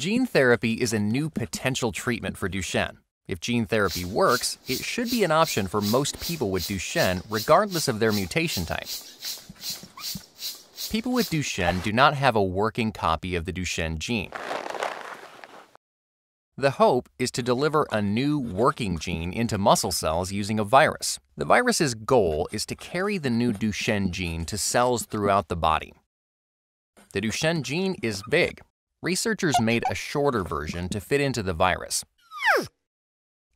Gene therapy is a new potential treatment for Duchenne. If gene therapy works, it should be an option for most people with Duchenne, regardless of their mutation type. People with Duchenne do not have a working copy of the Duchenne gene. The hope is to deliver a new working gene into muscle cells using a virus. The virus's goal is to carry the new Duchenne gene to cells throughout the body. The Duchenne gene is big. Researchers made a shorter version to fit into the virus.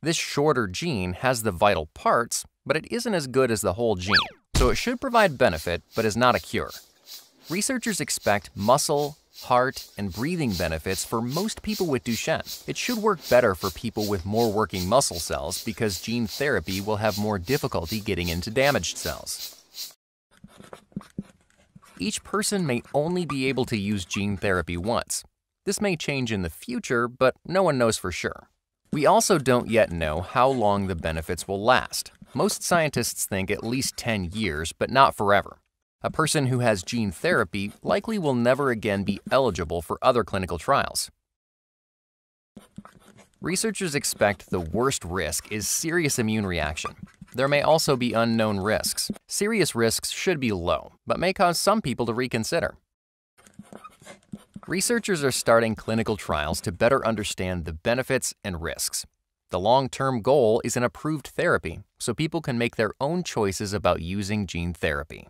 This shorter gene has the vital parts, but it isn't as good as the whole gene, so it should provide benefit but is not a cure. Researchers expect muscle, heart, and breathing benefits for most people with Duchenne. It should work better for people with more working muscle cells because gene therapy will have more difficulty getting into damaged cells. Each person may only be able to use gene therapy once. This may change in the future, but no one knows for sure. We also don't yet know how long the benefits will last. Most scientists think at least 10 years, but not forever. A person who has gene therapy likely will never again be eligible for other clinical trials. Researchers expect the worst risk is serious immune reaction. There may also be unknown risks. Serious risks should be low, but may cause some people to reconsider. Researchers are starting clinical trials to better understand the benefits and risks. The long term goal is an approved therapy so people can make their own choices about using gene therapy.